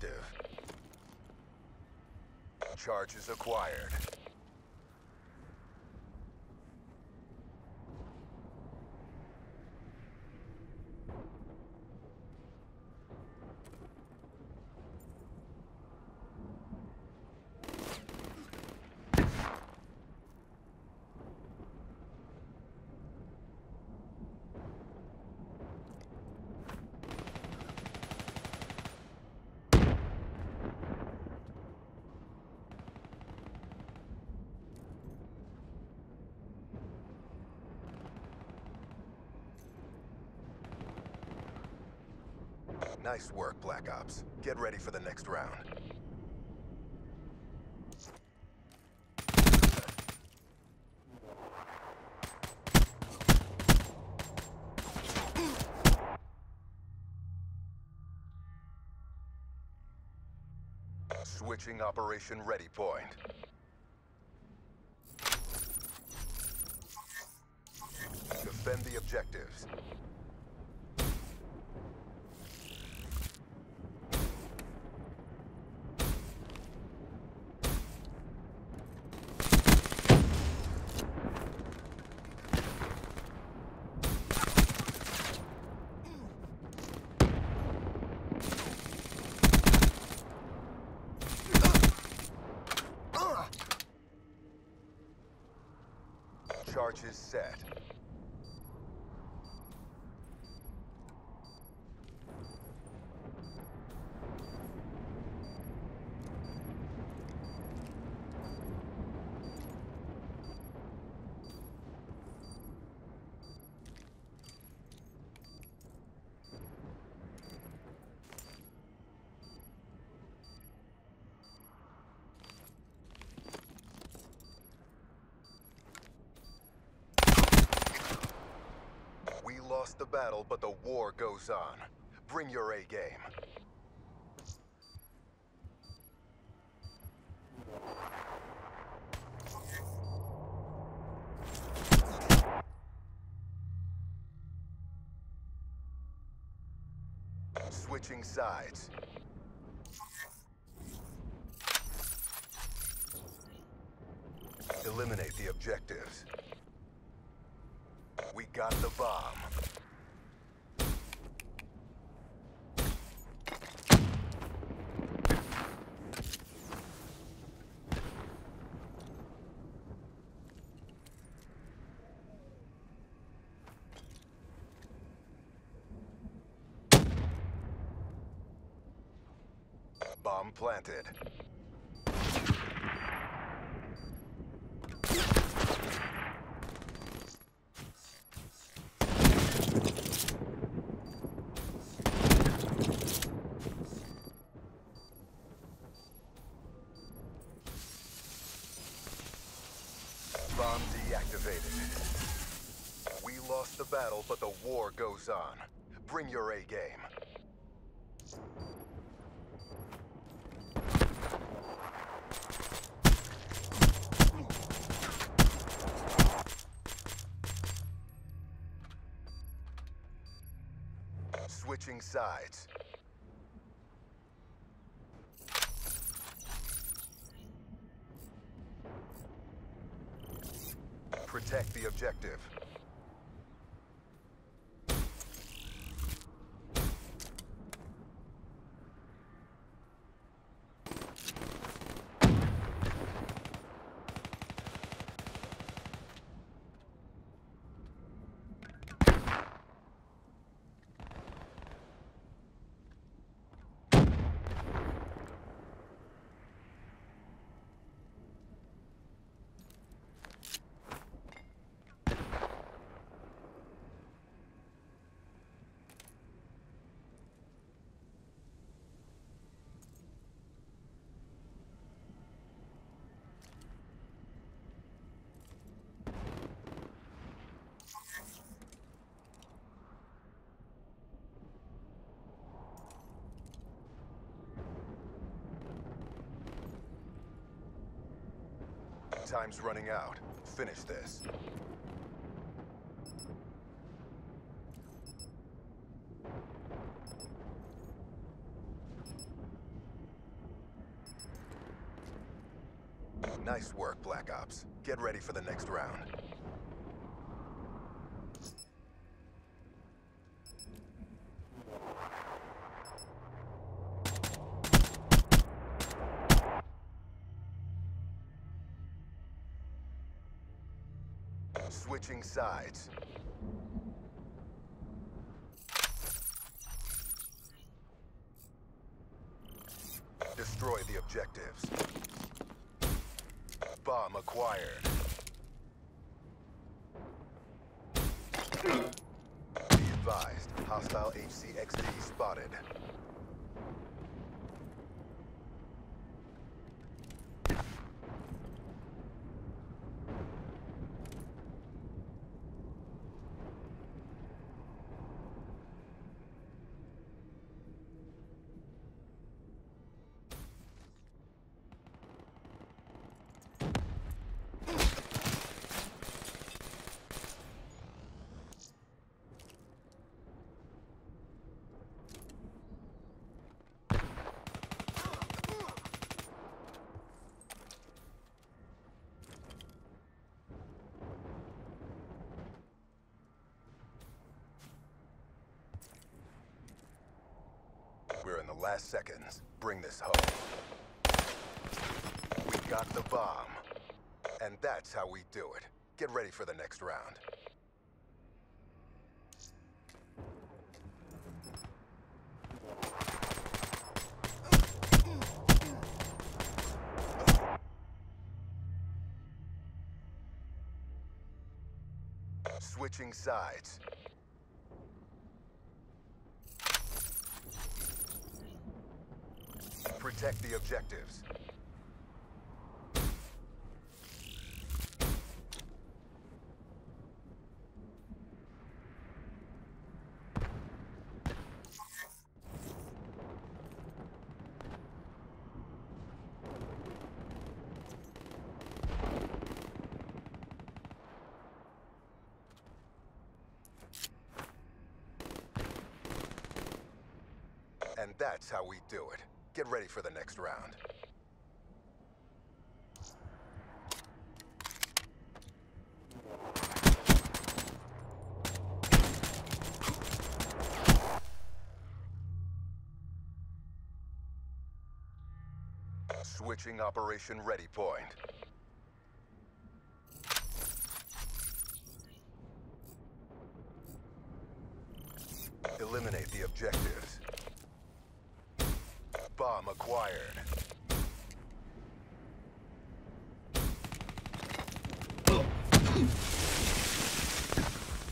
objective. Charges acquired. Nice work, Black Ops. Get ready for the next round. Switching Operation Ready Point. Defend the objectives. Charges set. We lost the battle, but the war goes on. Bring your A game. Switching sides. Eliminate the objectives. We got the bomb. Bomb planted. Bomb deactivated. We lost the battle, but the war goes on. Bring your A game. Switching sides. Protect the objective. Time's running out. Finish this. Nice work, Black Ops. Get ready for the next round. Sides. Destroy the objectives. Bomb acquired. Be advised, hostile HCXD spotted. We're in the last seconds. Bring this home. We got the bomb. And that's how we do it. Get ready for the next round. Switching sides. Protect the objectives. And that's how we do it. Get ready for the next round. Switching Operation Ready Point. Eliminate the objectives. Bomb acquired.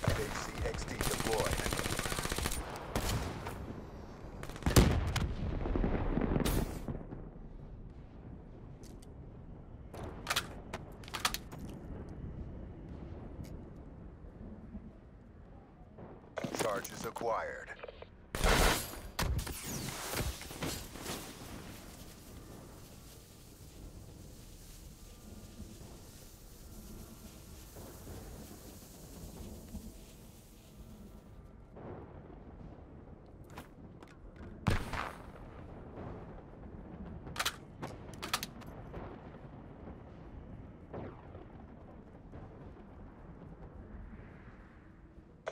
HCXD deployed. Charges acquired.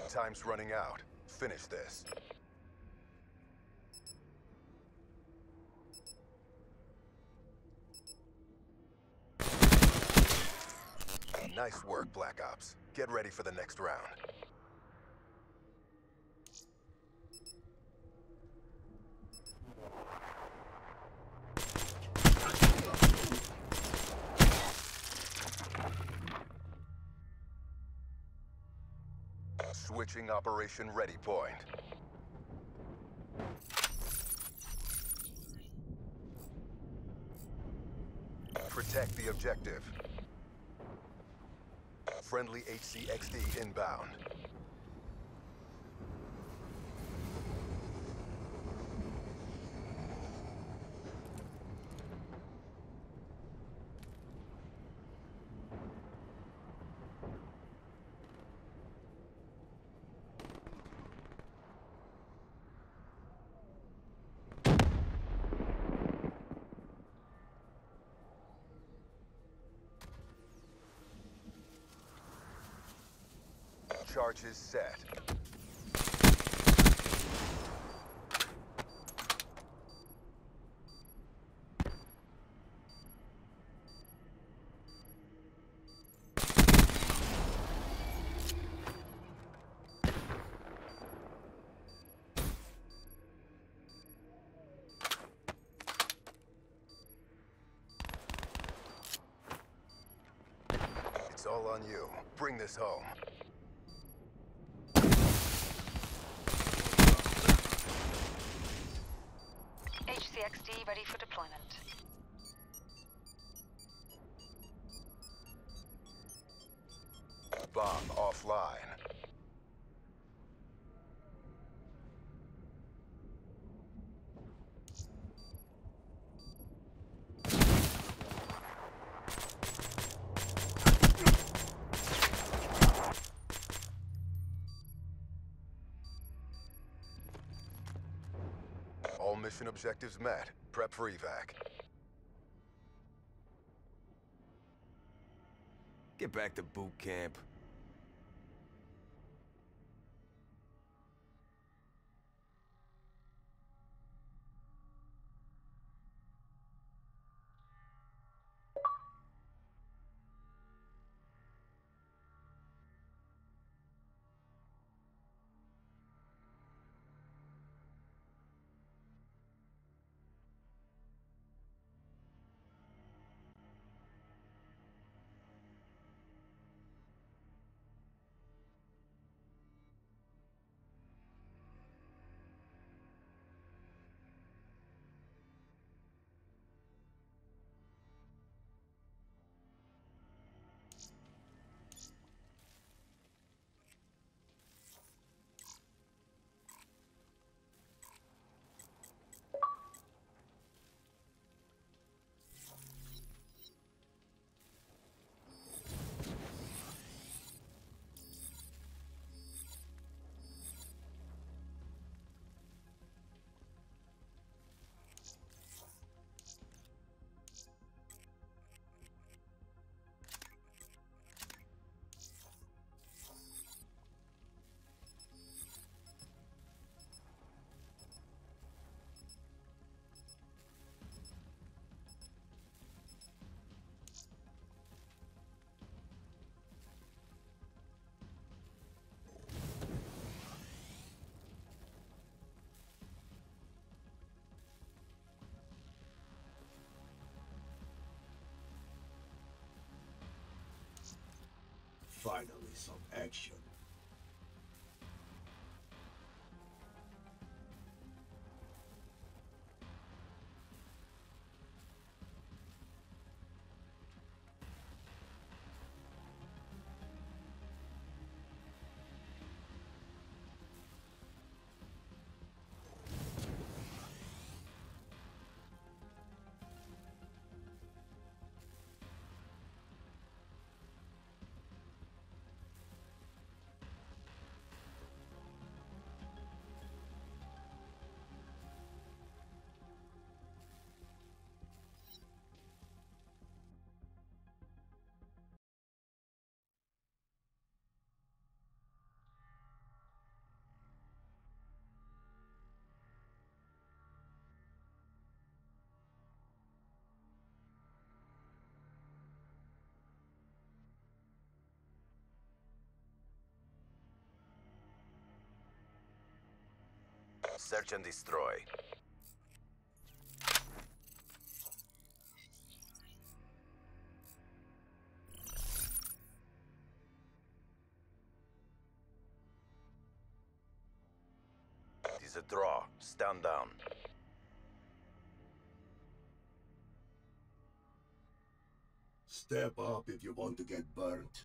Time's running out. Finish this. Nice work, Black Ops. Get ready for the next round. Operation Ready Point. Protect the objective. Friendly HCXD inbound. Charges set. It's all on you. Bring this home. HCXD ready for deployment. Mission objectives met. Prep for evac. Get back to boot camp. Finally, some action. Search and destroy. It is a draw. Stand down. Step up if you want to get burnt.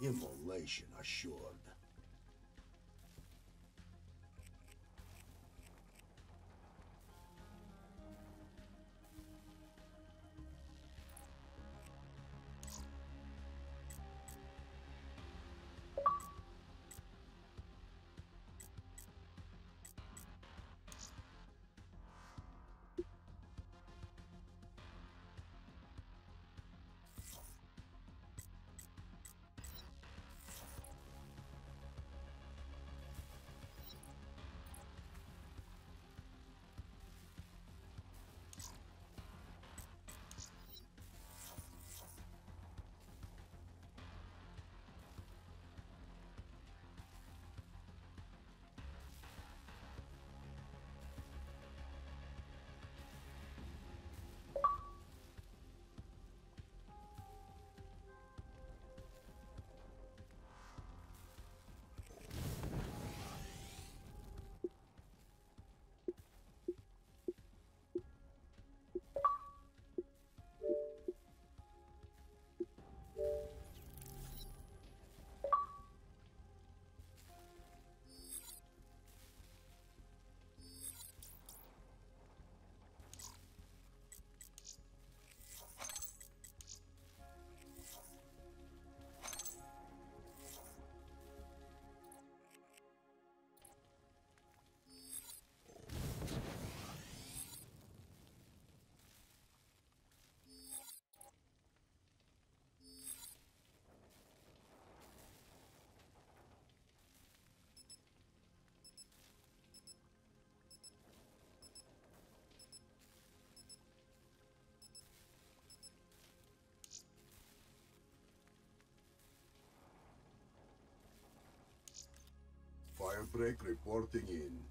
Immolation assured. Firebreak reporting in.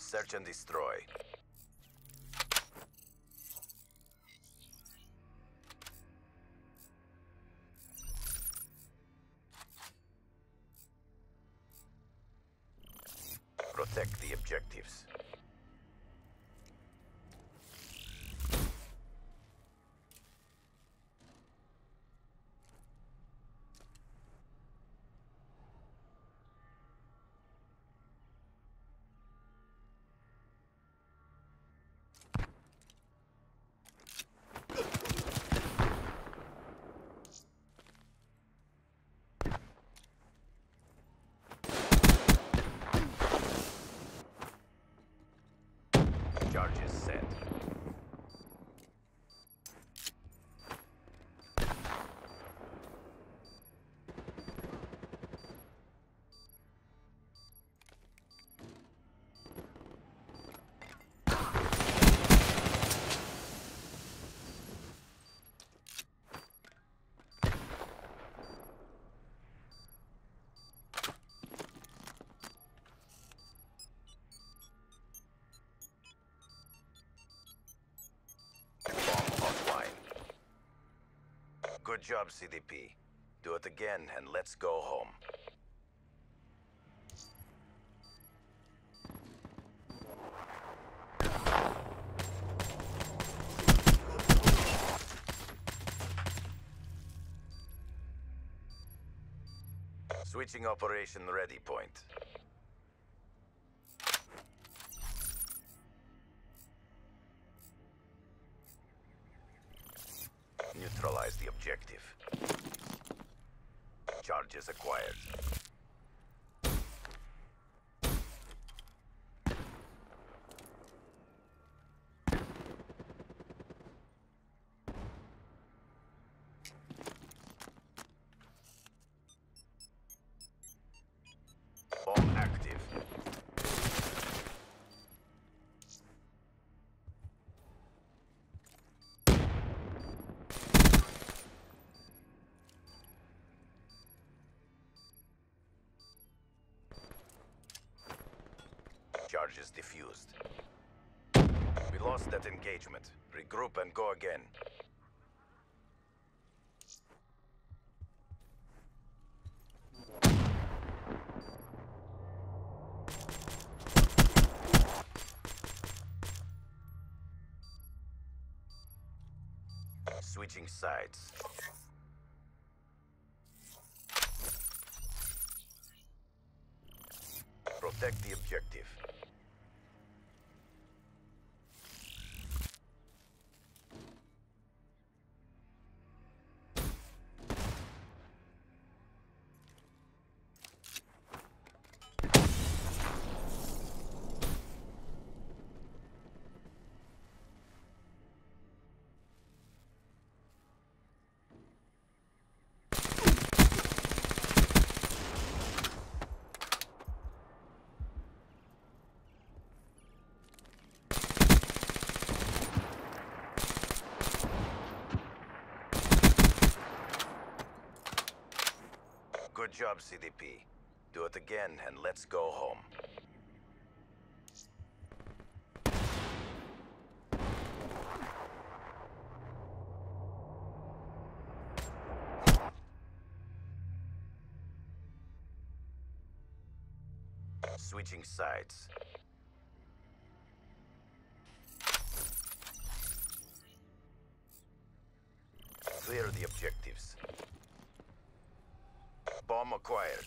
Search and destroy. Charges Good job, CDP. Do it again and let's go home. Switching operation ready point. Defused. We lost that engagement. Regroup and go again. Switching sides. Protect the objective. Good job, CDP. Do it again and let's go home. Switching sides. Clear the objectives. Acquired.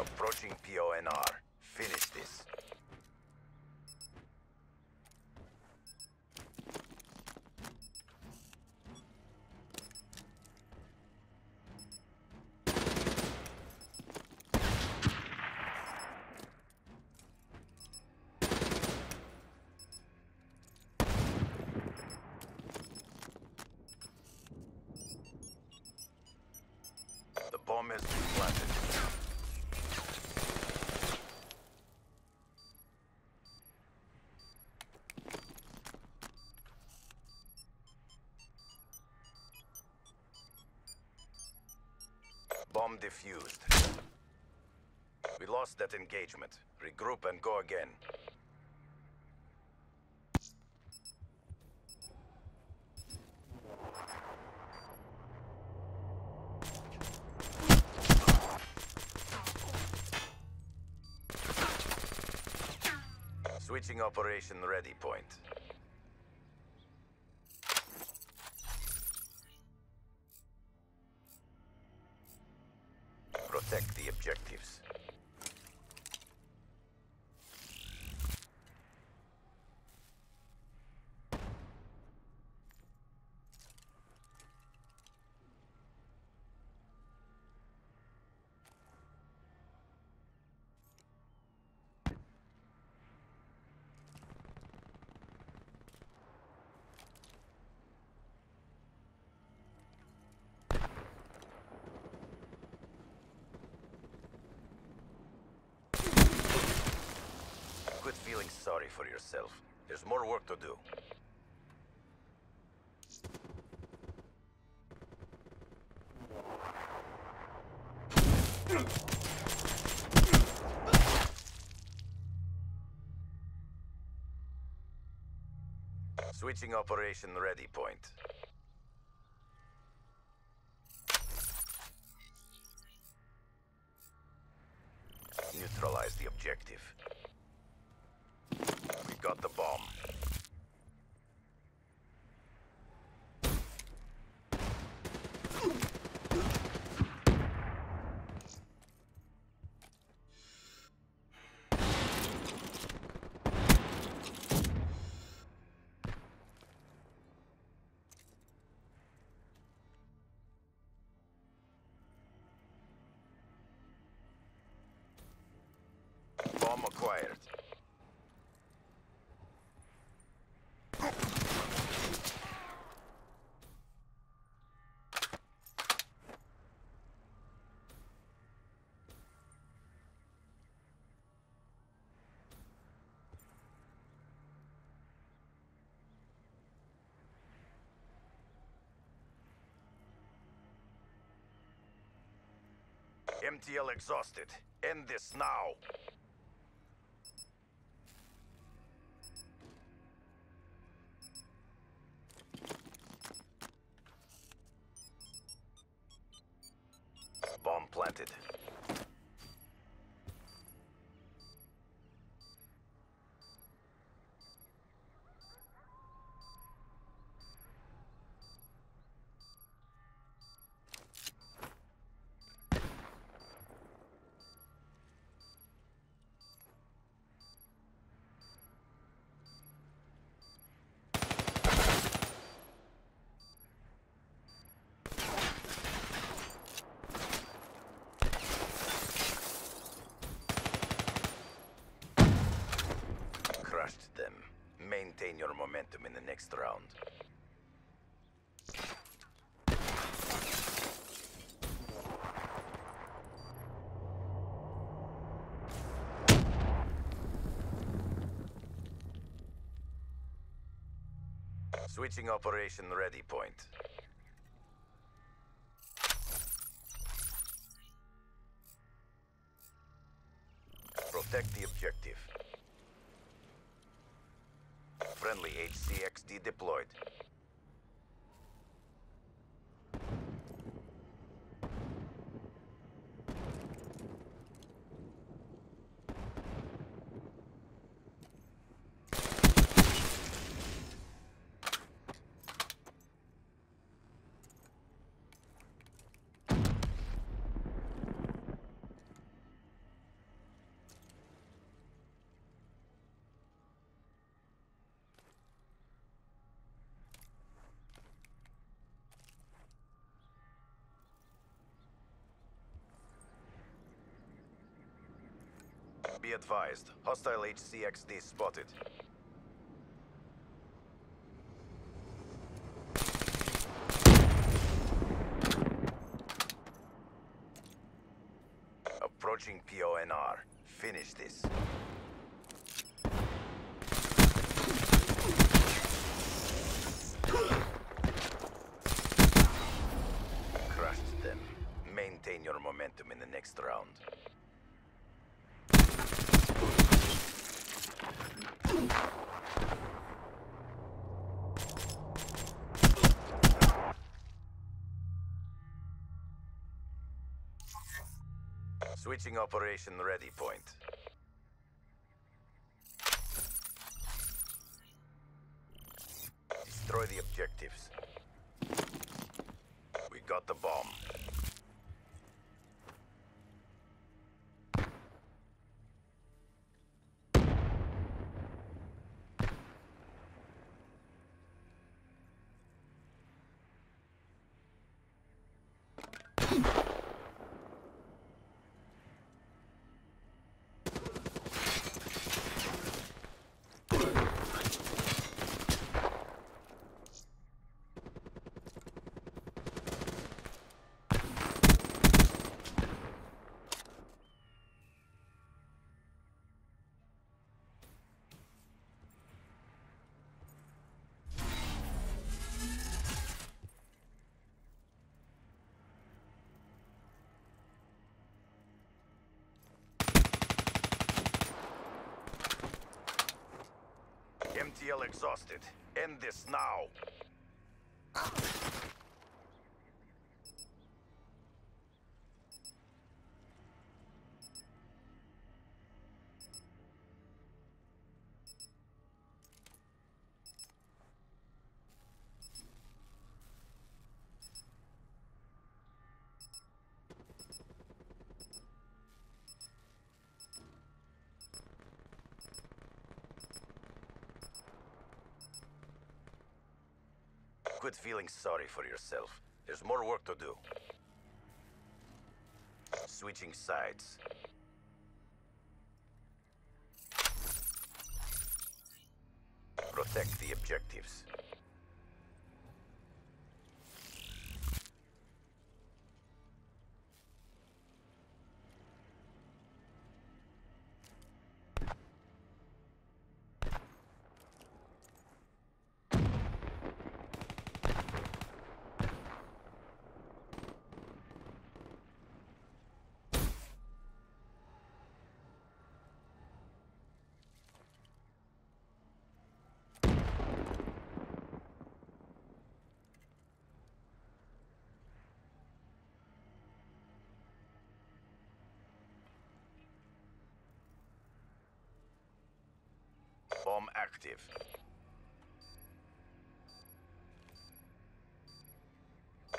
Approaching PONR. Finish this. The bomb has been planted. Bomb defused. We lost that engagement. Regroup and go again. Operation ready point. For yourself. There's more work to do. Switching operation ready point. Neutralize the objective. Got the bomb. MTL exhausted. End this now. In the next round. Switching operation ready point. Protect the objective. Friendly HCXD deployed. Be advised, hostile HCXD spotted. Approaching PONR. Finish this. Crushed them. Maintain your momentum in the next round. Switching operation ready point. Destroy the objectives. We got the bomb. MTL exhausted. End this now. quit feeling sorry for yourself. There's more work to do. Switching sides. Protect the objectives. Active.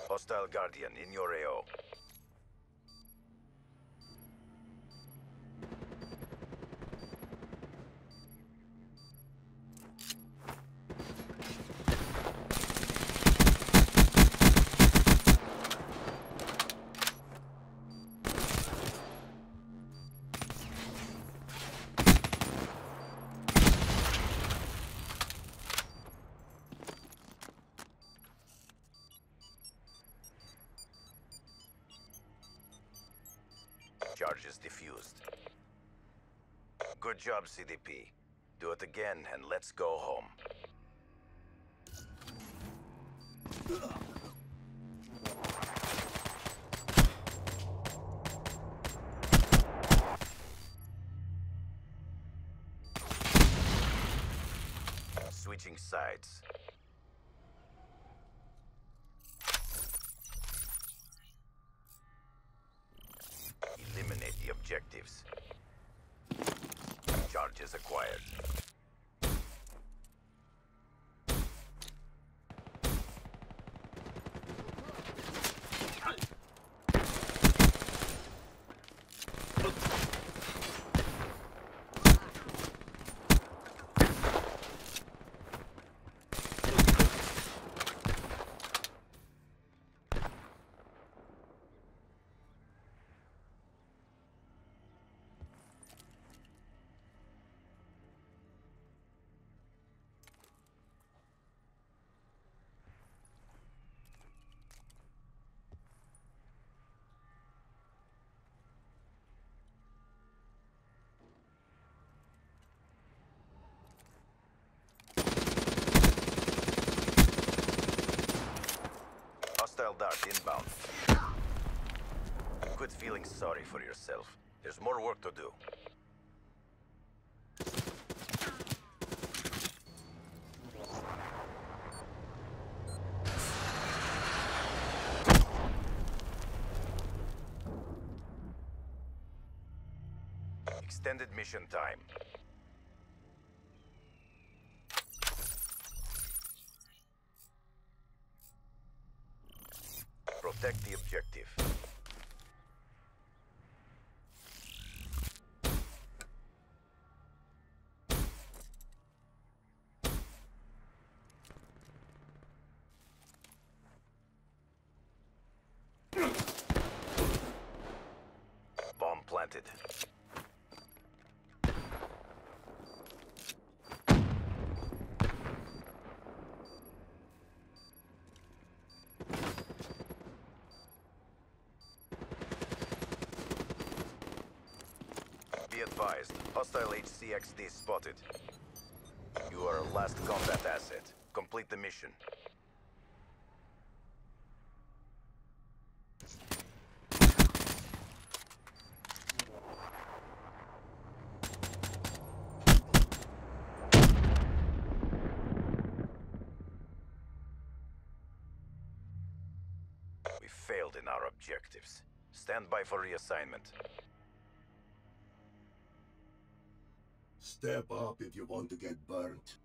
Hostile Guardian in your AO. Job, CDP. Do it again and let's go home. Switching sides. Eliminate the objectives. Charges acquired. Hostile dart inbound. Quit feeling sorry for yourself. There's more work to do. Extended mission time. Protect the objective. Bomb planted. Be advised, hostile HCXD spotted. You are a last combat asset. Complete the mission. We failed in our objectives. Stand by for reassignment. Step up if you want to get burnt.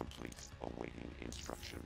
Complete, awaiting instruction.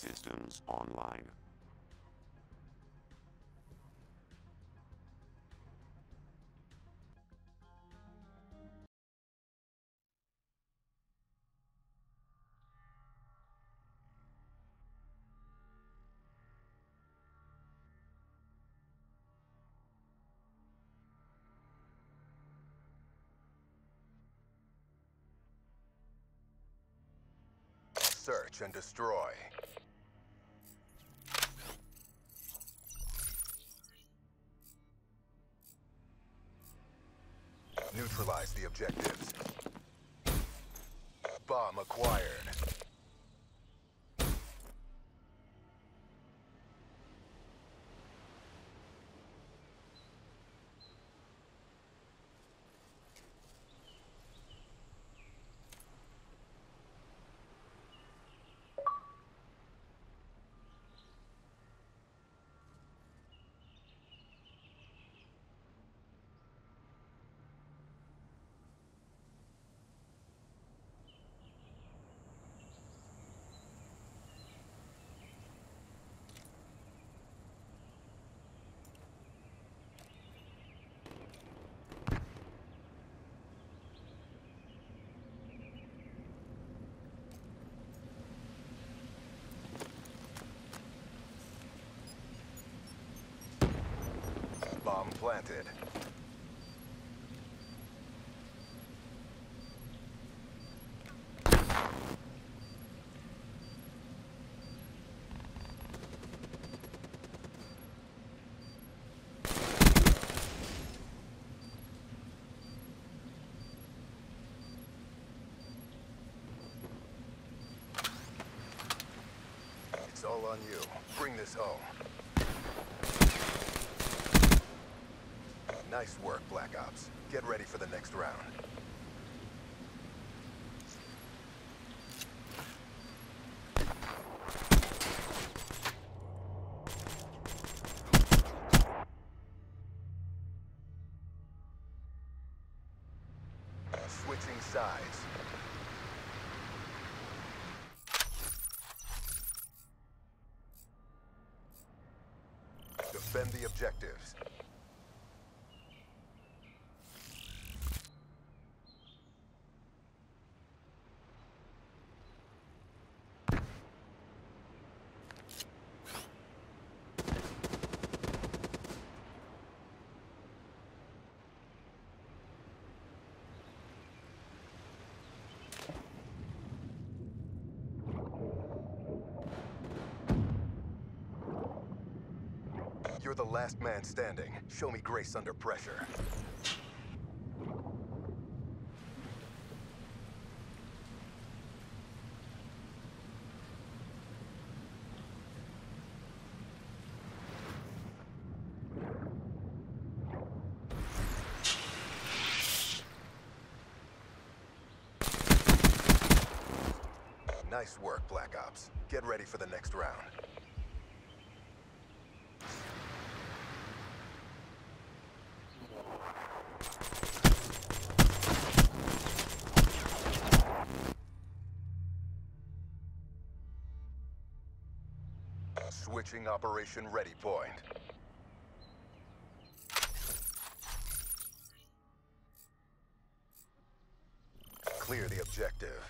Systems online. Search and destroy. The objectives. Bomb acquired. Bomb planted. It's all on you. Bring this home. Nice work, Black Ops. Get ready for the next round. Switching sides. Defend the objectives. The last man standing. Show me grace under pressure. Nice work, Black Ops. Get ready for the next round. Switching Operation Ready Point. Clear the objective.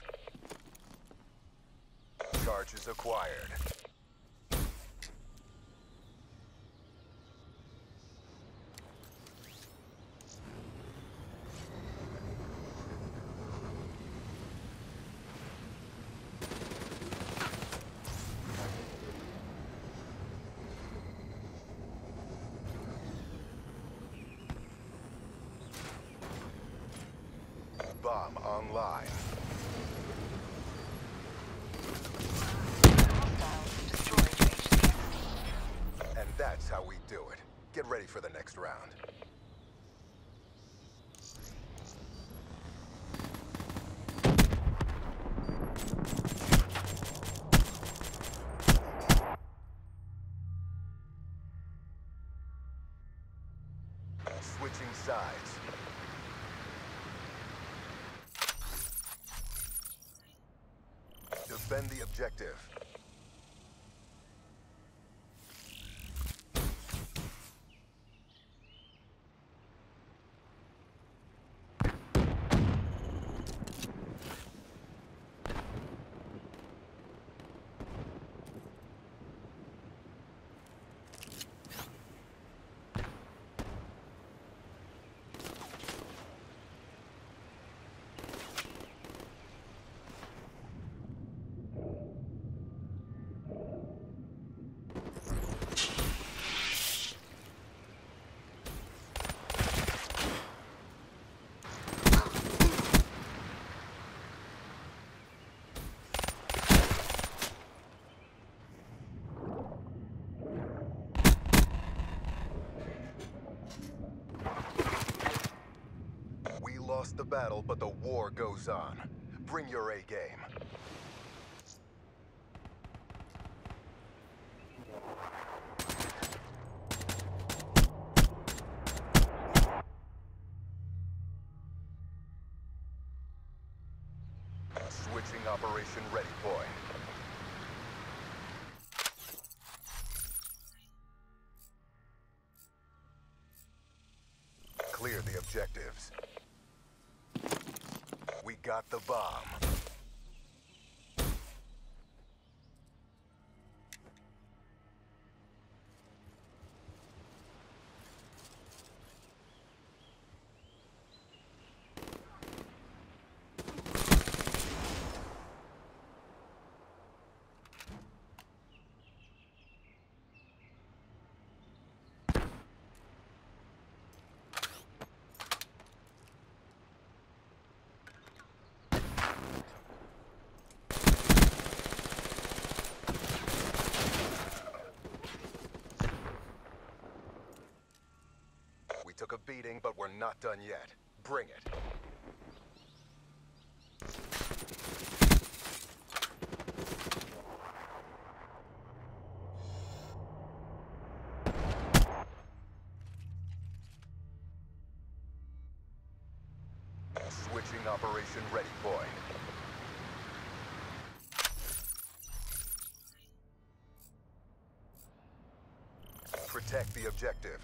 Charges acquired. Bomb online. Hostiles destroyed HCXD. And that's how we do it. Get ready for the next round. Switching sides. Defend the objective. lost the battle, but the war goes on. Bring your A game. Switching Operation Ready Point. Clear the objectives. Got the bomb. We took a beating, but we're not done yet. Bring it. Switching Operation Ready Point. Protect the objective.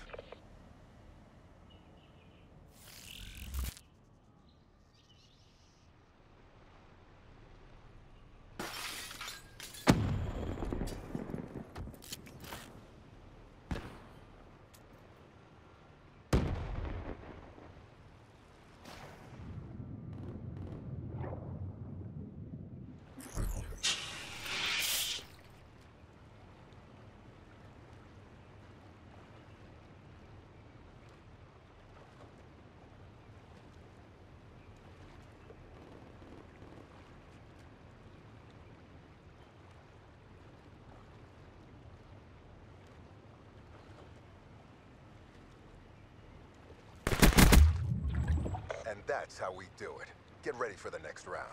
And that's how we do it. Get ready for the next round.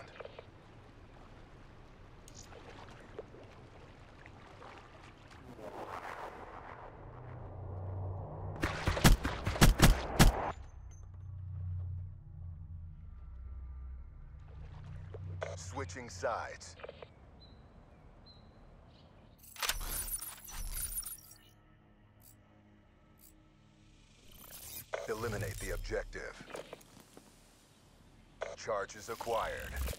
Switching sides. Eliminate the objective. Charges acquired.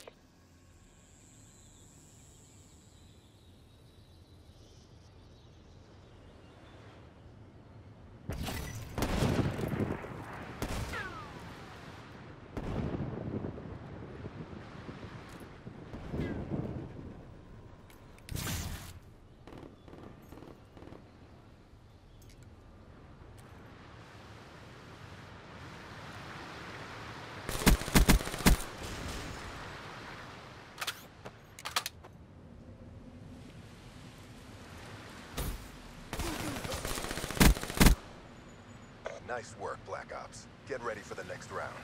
Nice work, Black Ops. Get ready for the next round.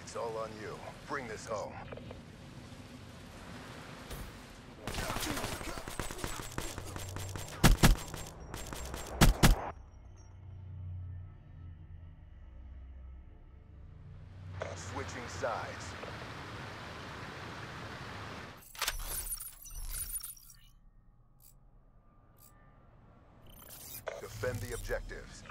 It's all on you. Bring this home. Switching sides. Defend the objectives.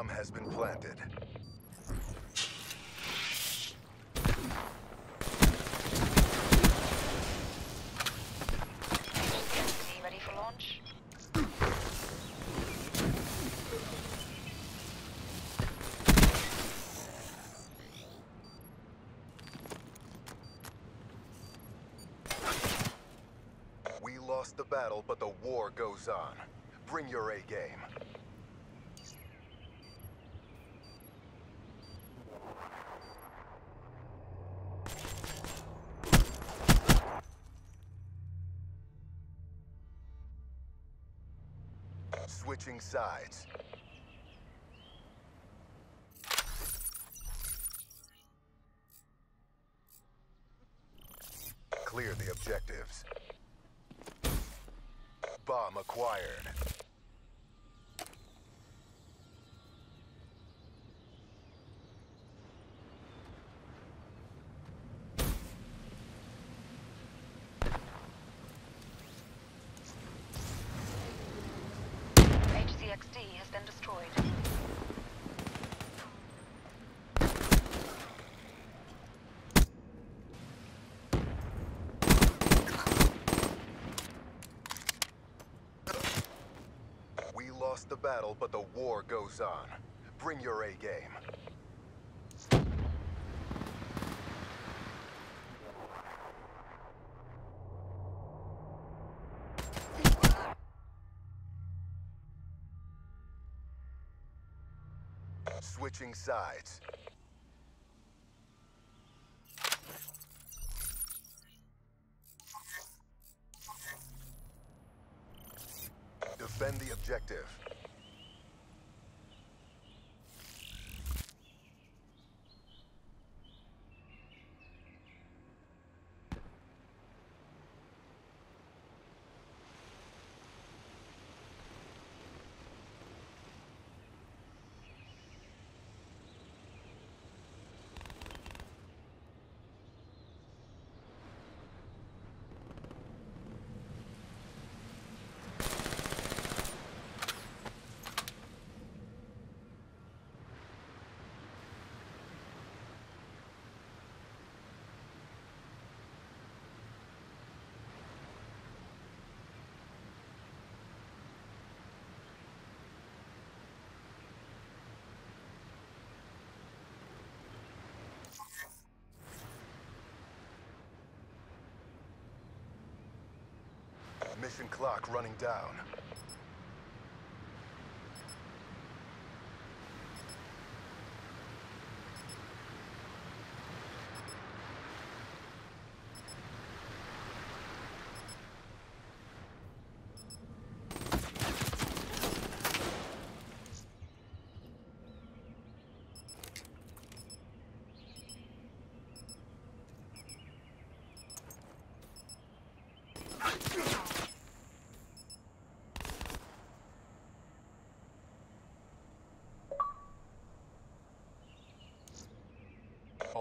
bomb has been planted. the battle, but the war goes on. Bring your A-game. Switching sides. Clear the objectives. Bomb acquired. HCXD has been destroyed. We lost the battle, but the war goes on. Bring your A game. Switching sides. Defend the objective. Mission clock running down.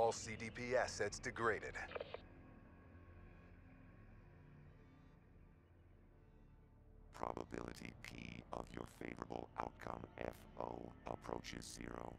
All CDP assets degraded. Probability P of your favorable outcome FO approaches zero.